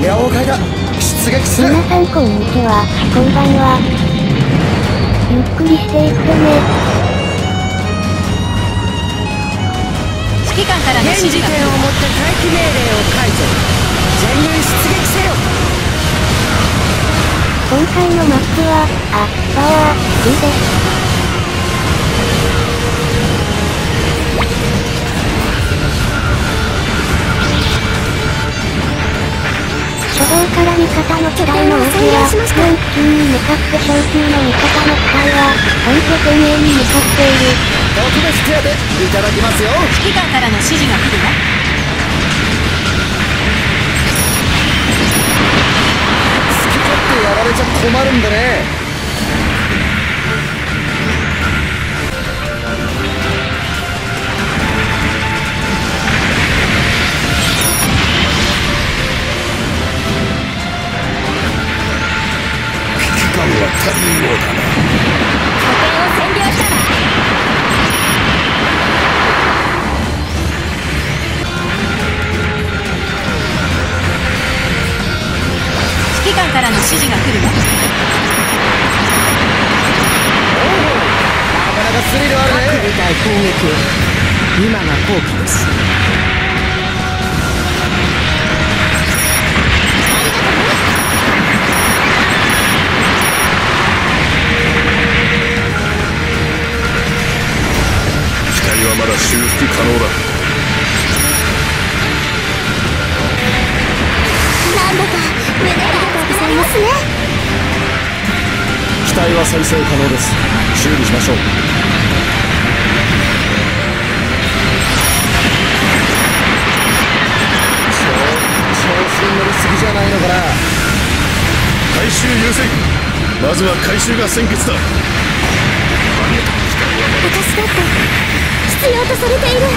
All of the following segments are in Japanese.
了解だ出撃する皆さんこんにちは、こんばんは。ゆっくりしていってね。指揮官からの指示が現時点をもって待機命令を解除全軍出撃せよ今回のマップは、あ、パワー、2です。初動から味方の巨大の多くは、本気に向かって昇級の味方の機体は、本拠点へに向かっている。特別手当いただきますよ。指揮官からの指示が来るわ好き勝手やられちゃ困るんでね。感は足りんようだな拠点を占領したわ指揮官からの指示が来るわなかなかスリルあるね各ね部隊攻撃今が好機ですはまだ修復可能だ。なんだか、胸がございますね。機体は再生可能です。修理しましょう。ちょ調子に乗りすぎじゃないのかな。回収優先。まずは回収が先決だ。私だって、必要とされている。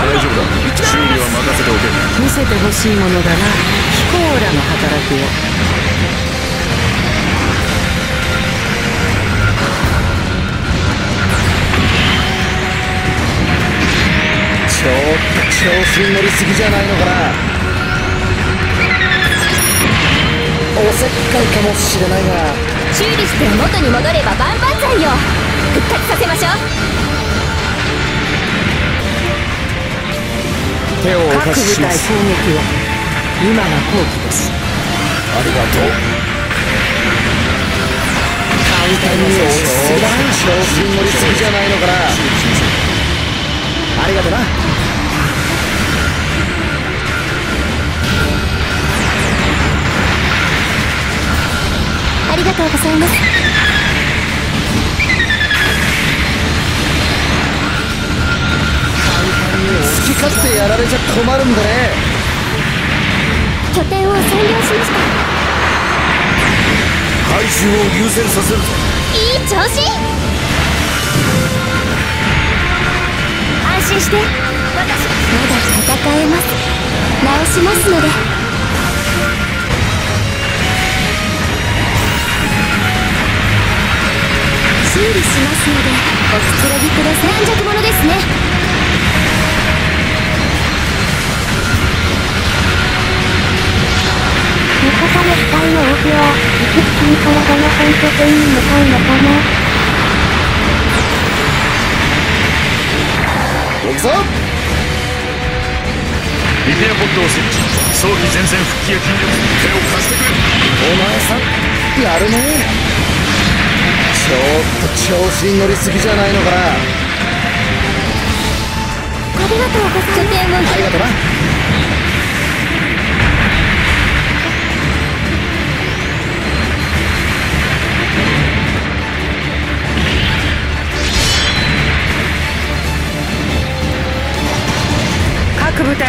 大丈夫だ。修理は任せておけ。見せてほしいものだな。飛行らの働きを。ちょっと調子に乗りすぎじゃないのかな。おせっかいかもしれないが。修理して元に戻れば万々歳よ。復活させましょう手をお各部貸しします隊攻撃を。今が好機です。ありがとう。簡単に落ちすぎだなと調子に乗りすぎじゃないのかな。ありがとな。ありがとうございます。好き勝手やられちゃ困るんでね拠点を占領しました。回収を優先させるぞいい調子安心して。まだ戦えます。直しますので。修理しますので、おくつろぎください。からどの本拠点に向かうのかな行くぞリペアポッドを設置早期前線復帰へ尽力手を貸してくれお前さんやるねちょっと調子に乗りすぎじゃないのかなありがとうございます。拠点をありがとな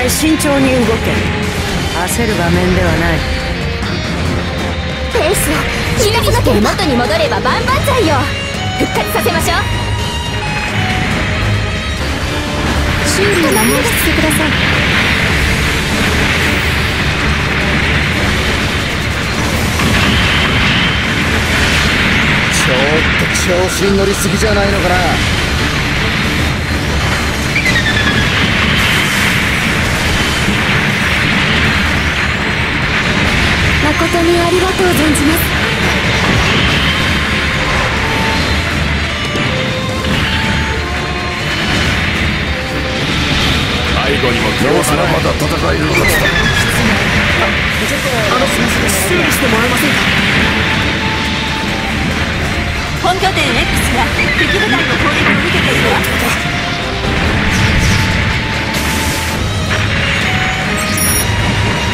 各部隊慎重に動け。焦る場面ではない。ペースを修理して元に戻れば万々歳よ。復活させましょう。修理をお任せください。ちょっと調子に乗りすぎじゃないのかなにありがとう存じます。背後にもどうすればまだ戦えるのかつだ修理してもらえませんか？本拠点 X が。敵部隊の攻撃を受けている。わ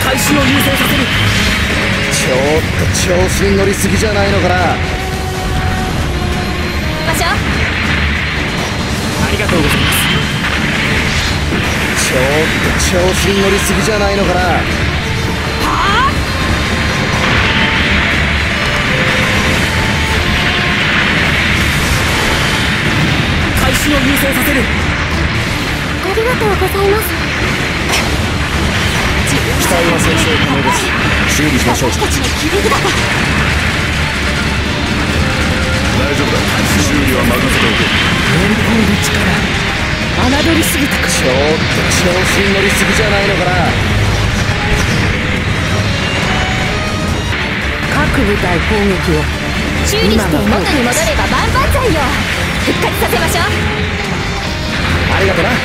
回収を優先させる。ちょっと調子に乗りすぎじゃないのかな。場所ありがとうございます。ちょっと調子に乗りすぎじゃないのかな。回収を優先させるありがとうございます可能です修理しましょう私たちの切り札だ大丈夫だ修理は任せておけ乗り込む力侮りすぎたかちょっと調子に乗りすぎじゃないのかな各部隊攻撃を修理して。元に戻れば万々歳よ復活させましょうありがとなうわ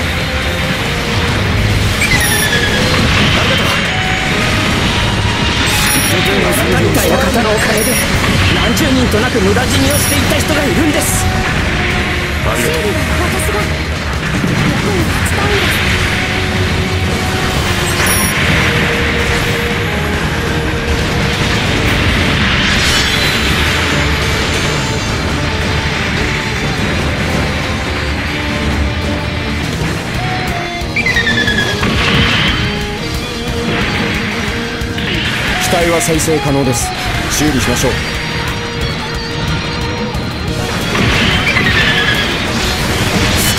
っただみたいな方のおかげで何十人となく無駄死にをしていた人がいるんですありがとう修理は私が役に立ちたい。んです体は再生可能です。修理しましょう。好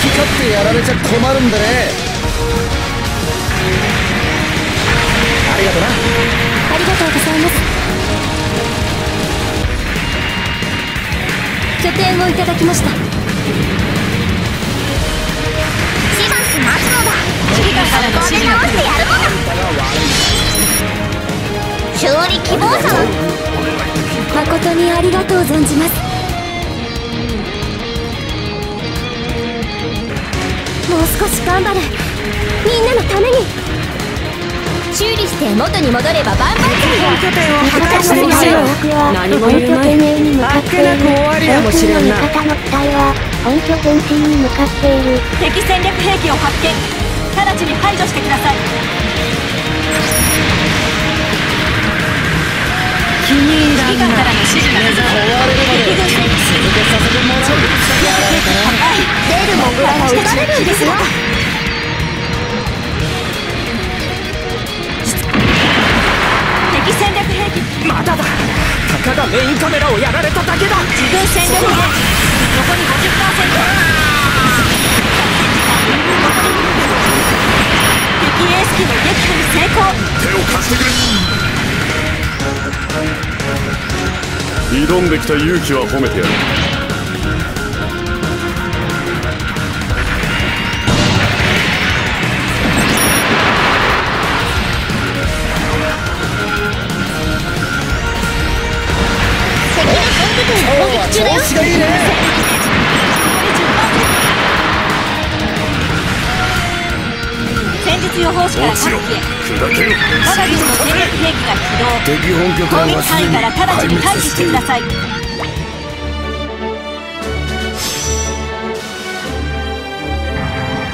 き勝手やられちゃ困るんでね。ありがとな。ありがとうございます。拠点をいただきました。シバス待つのだ。指揮官からの指示が来るやるの。だ勝利希望者は？誠にありがとう存じます。もう少し頑張る。みんなのために。修理して元に戻れば万々歳。よ拠点を破壊してみせよ何も言えない点 A に向かっているあっけなく終わりやもしれんな。味方の機体は本拠点 C に向かっている敵戦略兵器を発見。直ちに排除してください気に入らんなの指示が壊れるまで続けさせてもらうやられたな出るもんから撃ちられるんですよ敵戦略兵器まだだたかがメインカメラをやられただけだ自分戦略兵器残り50%敵エース機の撃破に成功。手を貸してくれ挑んできた勇気は褒めてやる。戦術予報士から各機へ我が軍の戦略兵器が起動敵本拠攻撃範囲から直ちに退避してください。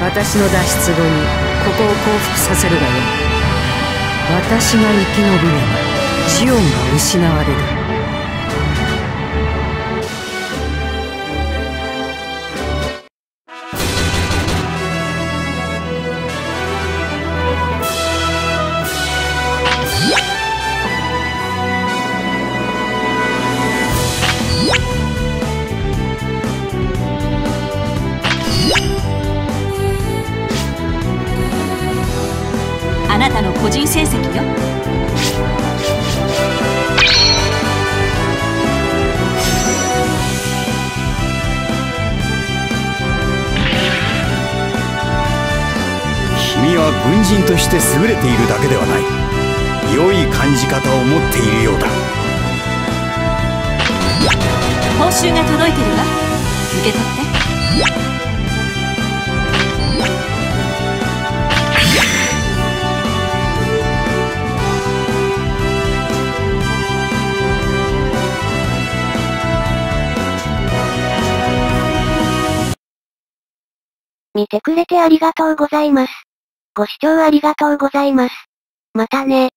私の脱出後にここを降伏させるがよい。私が生き延びればジオンが失われる君は軍人として優れているだけではない。良い感じ方を持っているようだ。報酬が届いてるわ。受け取って。見てくれてありがとうございます。ご視聴ありがとうございます。またね。